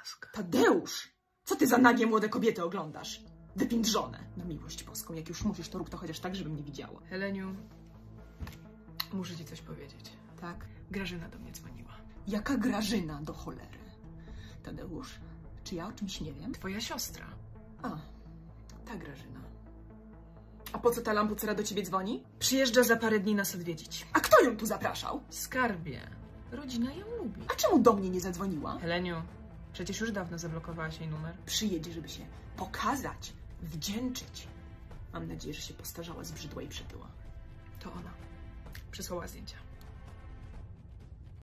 łaska. Tadeusz! Co ty za nagie młode kobiety oglądasz? Wypindrzone. Na miłość boską, jak już musisz, to rób to chociaż tak, żebym nie widziała. Heleniu, muszę ci coś powiedzieć. Tak? Grażyna do mnie dzwoniła. Jaka Grażyna do cholery? Tadeusz, czy ja o czymś nie wiem? Twoja siostra. A, ta Grażyna. A po co ta lampucera do ciebie dzwoni? Przyjeżdża za parę dni nas odwiedzić. A kto ją tu zapraszał? Skarbie. Rodzina ją lubi. A czemu do mnie nie zadzwoniła? Heleniu, przecież już dawno zablokowałaś jej numer. Przyjedzie, żeby się pokazać, wdzięczyć. Mam nadzieję, że się postarzała, zbrzydła i przytyła. To ona. Przysłała zdjęcia.